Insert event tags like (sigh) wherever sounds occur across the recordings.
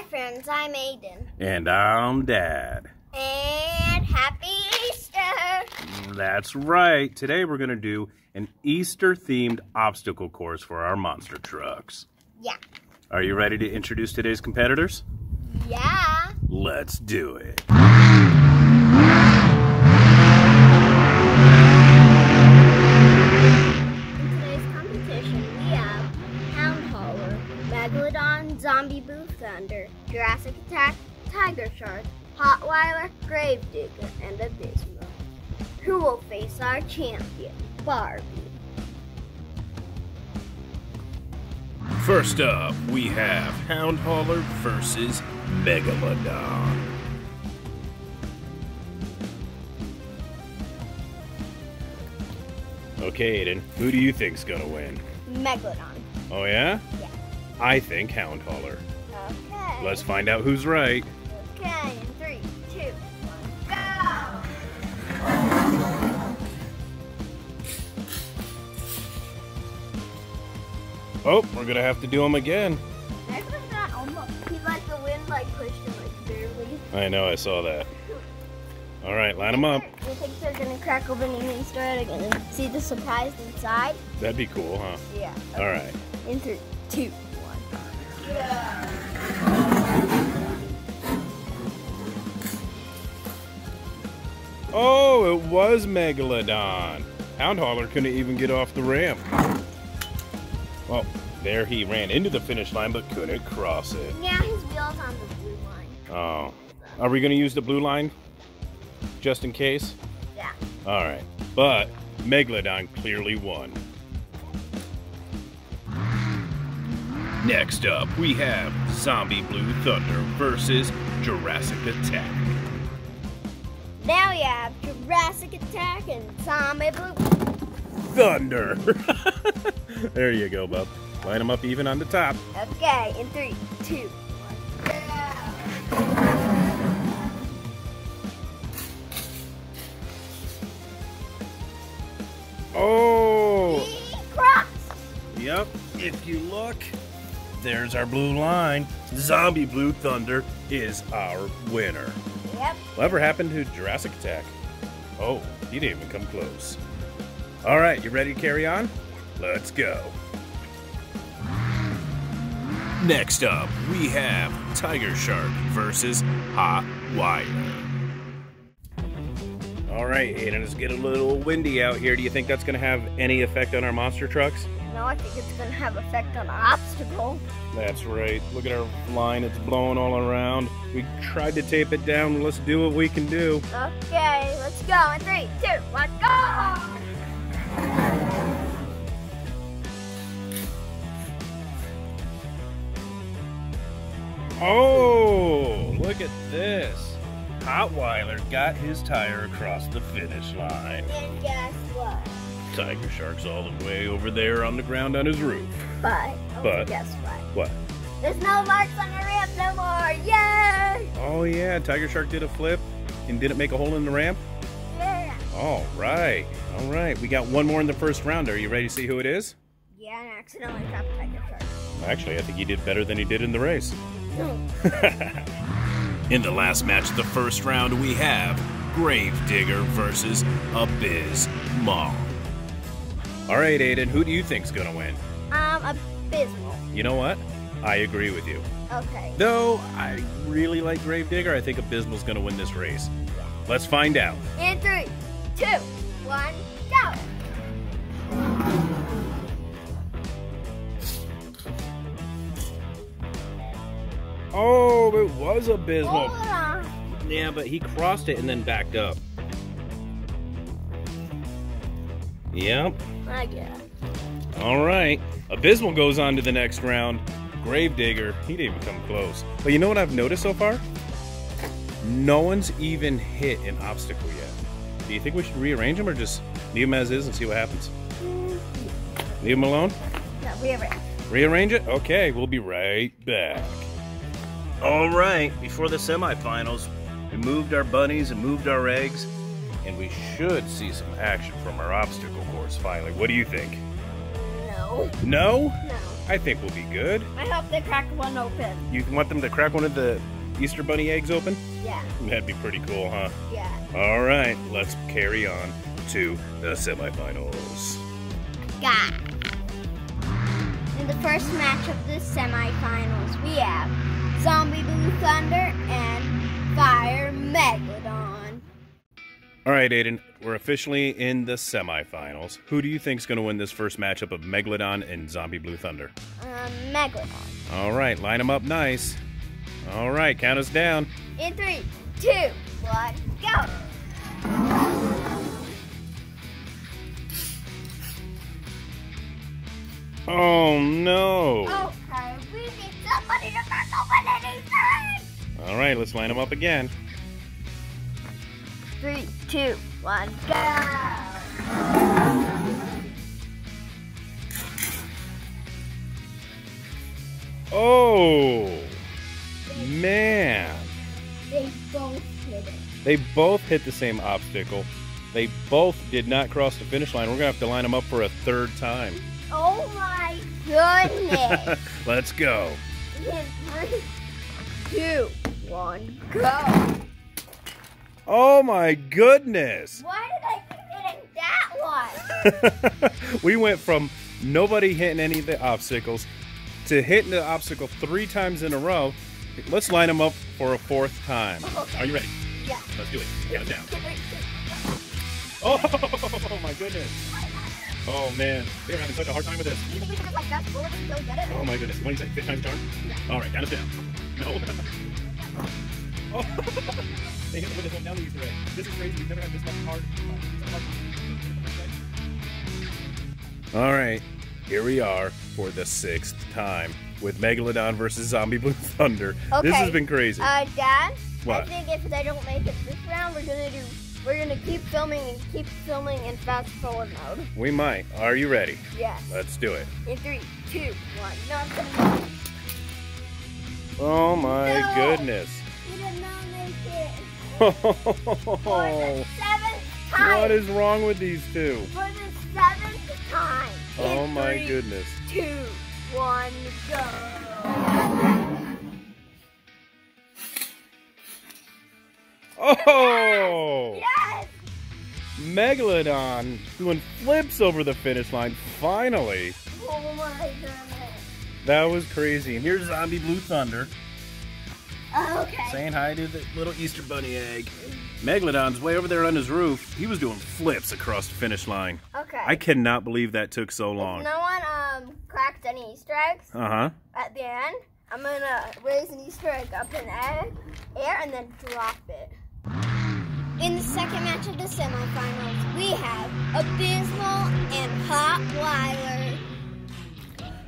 Hi, friends. I'm Aiden. And I'm Dad. And happy Easter! That's right. Today we're going to do an Easter themed obstacle course for our monster trucks. Yeah. Are you ready to introduce today's competitors? Yeah. Let's do it. In today's competition, we have Hound Hauler, Megalodon, Zombie Blue Thunder, Jurassic Attack, Tiger Shark, Hotweiler, Gravedigger, and Abysmal. Who will face our champion, Barbie? First up, we have Hound Hauler versus Megalodon. Okay, Aiden, who do you think's going to win? Megalodon. Oh, yeah? Yeah. I think Hound Hauler. Okay. Let's find out who's right. Okay, in three, two, one, go! Oh, we're going to have to do them again. Almost, he like the wind like pushed him like barely. I know, I saw that. All right, line them up. You think they're gonna crack open an Easter egg and see the surprise inside? That'd be cool, huh? Yeah. All right. In three, two. Oh, it was Megalodon. Hound Hauler couldn't even get off the ramp. Well, there he ran into the finish line but couldn't cross it. Yeah, his wheel's on the blue line. Oh. Are we going to use the blue line? Just in case? Yeah. All right. But Megalodon clearly won. Next up, we have Zombie Blue Thunder versus Jurassic Attack. Now we have Jurassic Attack and Zombie Blue. Thunder! (laughs) there you go, bub. Line them up even on the top. Okay, in three, two, oh. one. Oh! He crossed. Yep. If you look, there's our blue line. Zombie Blue Thunder is our winner. Yep. Whatever happened to Jurassic Attack? Oh, he didn't even come close. All right, you ready to carry on? Let's go. Next up, we have Tiger Shark versus Hot Wire. All right, Aiden, it's getting a little windy out here. Do you think that's going to have any effect on our monster trucks? No, I think it's gonna have effect on our obstacle. That's right. Look at our line. It's blowing all around. We tried to tape it down. Let's do what we can do. Okay, let's go. In three, two, one, go! Oh, look at this. Hotweiler got his tire across the finish line. And guess what? Tiger Shark's all the way over there on the ground on his roof. But, oh, But- guess what? What? There's no marks on the ramp no more! Yay! Oh, yeah, Tiger Shark did a flip and didn't make a hole in the ramp? Yeah! All right. All right. We got one more in the first round. Are you ready to see who it is? Yeah, I accidentally dropped Tiger Shark. Actually, I think he did better than he did in the race. (laughs) In the last match of the first round, we have Gravedigger versus Abyss Maw. All right, Aiden, who do you think's going to win? Um, abysmal. You know what? I agree with you. Okay. Though I really like Gravedigger, I think Abysmal's going to win this race. Let's find out. In three, two, one, go! Oh, it was Abysmal. Yeah, but he crossed it and then backed up. Yep. I guess. All right. Abysmal goes on to the next round. Gravedigger, he didn't even come close. But you know what I've noticed so far? No one's even hit an obstacle yet. Do you think we should rearrange them or just leave them as is and see what happens? Leave them alone? No, we have it. Rearrange it? Okay, we'll be right back. All right, before the semifinals, we moved our bunnies and moved our eggs, and we should see some action from our obstacle course finally. What do you think? No. No? No. I think we'll be good. I hope they crack one open. You want them to crack one of the Easter Bunny eggs open? Yeah, That'd be pretty cool, huh? yeah. All right, let's carry on to the semifinals. Got. In the first match of the semifinals, we have Zombie Blue Thunder and Fire Megalodon. All right, Aiden, we're officially in the semifinals. Who do you think is going to win this first matchup of Megalodon and Zombie Blue Thunder? Um, Megalodon. All right, line them up nice. All right, count us down. In three, two, one, go! Oh no! Okay, we need somebody to anything! All right, let's line them up again. Three, two, one, go! Oh man! They both hit it. They both hit the same obstacle. They both did not cross the finish line. We're gonna have to line them up for a third time. Oh my goodness! (laughs) Let's go. In three, two, one, go! Oh my goodness! Why did I keep hitting that one? (laughs) we went from nobody hitting any of the obstacles to hitting the obstacle three times in a row. Let's line them up for a fourth time. Okay. Are you ready? Yeah. Let's do it. Count down. Oh (laughs) my goodness. Oh man, they're having such a hard time with this. You think we should just like fast forward until we get it? Oh my goodness. What do you say? Fifth time's charm? All right, count us down. No. (laughs) oh. (laughs) they hit with this one down the Easter egg. This is crazy. We've never had this much hard. All right, here we are for the sixth time with Megalodon versus Zombie Blue (laughs) Thunder. This has been crazy. Uh, Dad. What? I think if they don't make it this round, we're gonna do. We're gonna keep filming and keep filming in fast forward mode. we might. Are you ready? Yes. Let's do it. In three, two, one. No, I'm. Oh my No. goodness. We did not make it. For the seventh time. what is wrong with these two? For the seventh time. Oh In Oh my three, goodness. Two, one, go. Oh! Yes. Megalodon doing flips over the finish line. Finally. Oh my goodness. That was crazy. And here's Zombie Blue Thunder Okay. saying hi to the little Easter Bunny egg. Megalodon's way over there on his roof. He was doing flips across the finish line. Okay. I cannot believe that took so long. no one um cracked any Easter eggs Uh huh. at the end. I'm gonna raise an Easter egg up in air, air and then drop it. In the second match of the semifinals, we have Abysmal and Hot Weiler.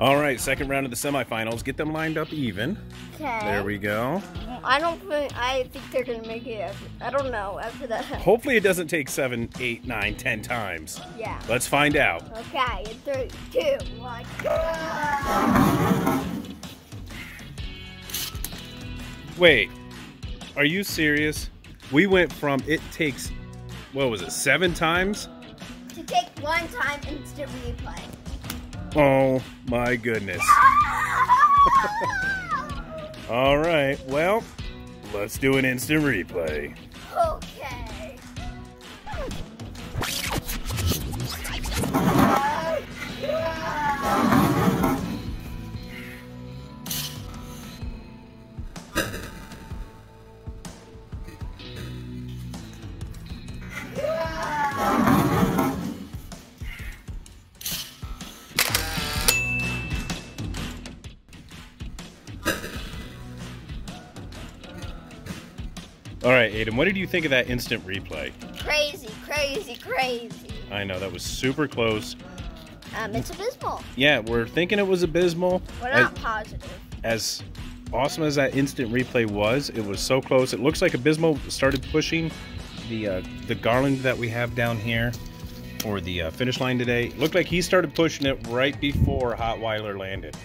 All right, second round of the semifinals. Get them lined up even. Okay. There we go. I don't think I think they're gonna make it. After, I don't know after that. Hopefully, it doesn't take seven, eight, nine, ten times. Yeah. Let's find out. Okay. In three, two, one, go. Wait, are you serious? We went from it takes, what was it, seven times? To take one time instant replay. Oh my goodness. (laughs) All right, well, let's do an instant replay. Okay. Aiden, what did you think of that instant replay? Crazy, crazy, crazy. I know that was super close. Um, it's abysmal. Yeah, we're thinking it was abysmal. We're As, positive. as awesome as that instant replay was, it was so close. It looks like Abysmal started pushing the uh, the garland that we have down here for the uh, finish line today. It looked like he started pushing it right before Hotweiler landed.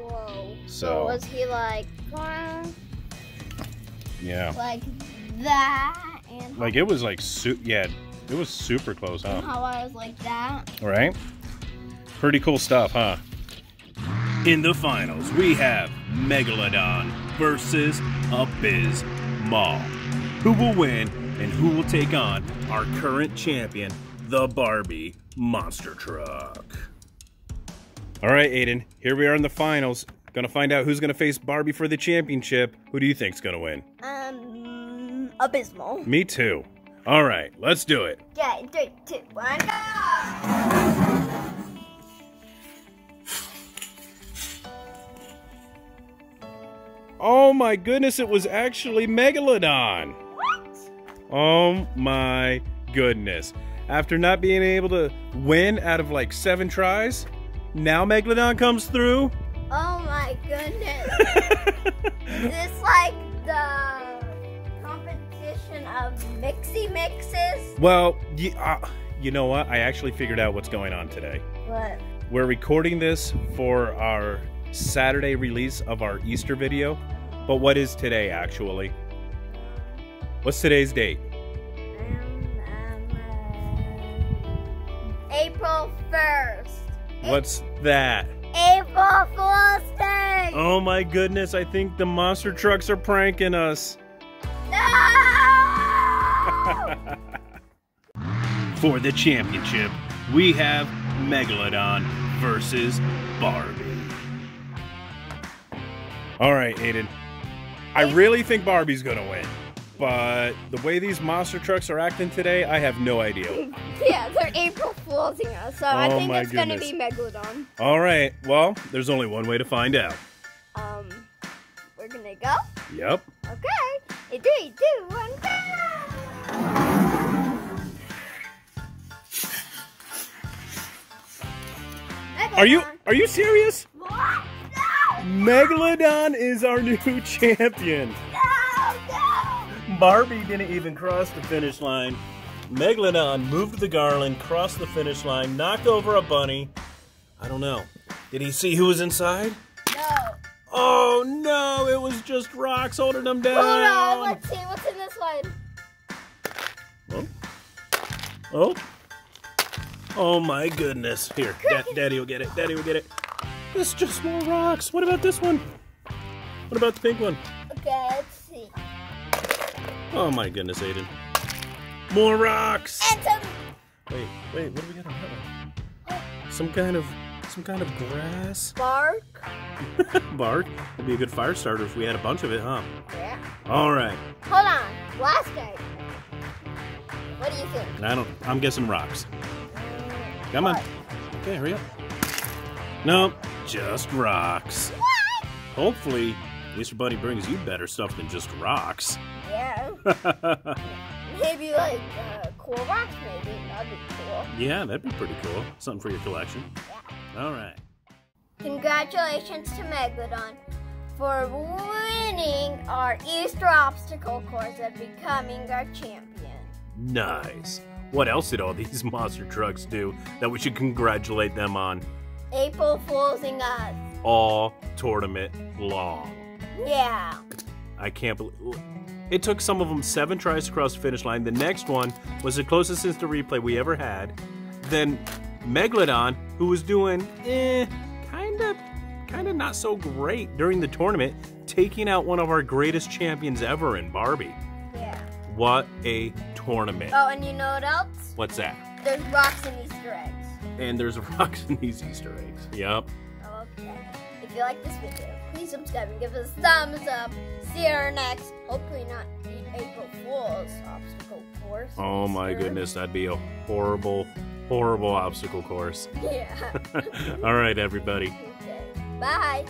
Whoa. So- was he like, Yeah, like that, and like it was like su- yeah, it was super close, huh? how I was like that? All right, pretty cool stuff, huh? In the finals, we have Megalodon versus Abyss Maw. Who will win and who will take on our current champion, the Barbie Monster Truck? All right, Aiden, here we are in the finals. Gonna find out who's gonna face Barbie for the championship. Who do you think's gonna win? Um, abysmal. Me too. All right, let's do it. Okay, three, two, one, go! Oh my goodness, it was actually Megalodon. What? Oh my goodness. After not being able to win out of like seven tries, now Megalodon comes through. Oh my goodness. (laughs) Is this like the competition of mixy mixes? well, you, uh, you know what? I actually figured out what's going on today. What? We're recording this for our Saturday release of our Easter video. But what is today actually? What's today's date? Um, um, uh, April 1st. What's that? Oh my goodness, I think the monster trucks are pranking us. No! (laughs) For the championship, we have Megalodon versus Barbie. All right, Aiden. I really think Barbie's gonna win. But the way these monster trucks are acting today, I have no idea. (laughs) yeah, they're April So I Oh think my it's gonna goodness. be Megalodon. All right, well, there's only one way to find out. Um, we're gonna go? Yep. Okay. In three, two, one, go! Are you are you serious? What? No! Megalodon is our new (laughs) champion. No! No! Barbie didn't even cross the finish line. Megalodon moved the garland, crossed the finish line, knocked over a bunny. I don't know. Did he see who was inside? No! Oh no, it was just rocks holding him down. Hold on, let's see what's in this one. Oh. Oh, oh my goodness. Here, da- Daddy will get it. Daddy will get it. It's just more rocks. What about this one? What about the pink one? Okay, let's see. Oh my goodness, Aiden. More rocks. And some Wait, wait, what do we got on that one? Some kind of some kind of grass bark. (laughs) bark. Would be a good fire starter if we had a bunch of it, huh? Yeah. All right. Hold on. Last guy. What do you think? I don't. I'm guessing rocks. Come on. Okay, hurry up. Nope, just rocks. What? Hopefully, Mr. Bunny brings you better stuff than just rocks. Yeah. (laughs) Maybe like uh, cool rocks, maybe. That'd be cool. yeah, that'd be pretty cool. Something for your collection. All right. Congratulations to Megalodon for winning our Easter obstacle course and becoming our champion. Nice. What else did all these (laughs) monster trucks do that we should congratulate them on April Foolsing us. all tournament long? Yeah. I can't believe it took some of them seven tries to cross the finish line. The next one was the closest instant replay we ever had. Then Megalodon, who was doing eh, kind of, kind of not so great during the tournament, taking out one of our greatest champions ever in Barbie. Yeah. What a tournament! Oh, and you know what else? What's that? There's rocks and Easter eggs. And there's (laughs) rocks in these Easter eggs. Yep. Okay. If you like this video, please subscribe and give us a thumbs up. See you our next, hopefully not the April Fool's obstacle course. Oh my Easter. goodness, that'd be a horrible, horrible obstacle course. (laughs) Yeah. (laughs) All right, everybody. okay. Bye.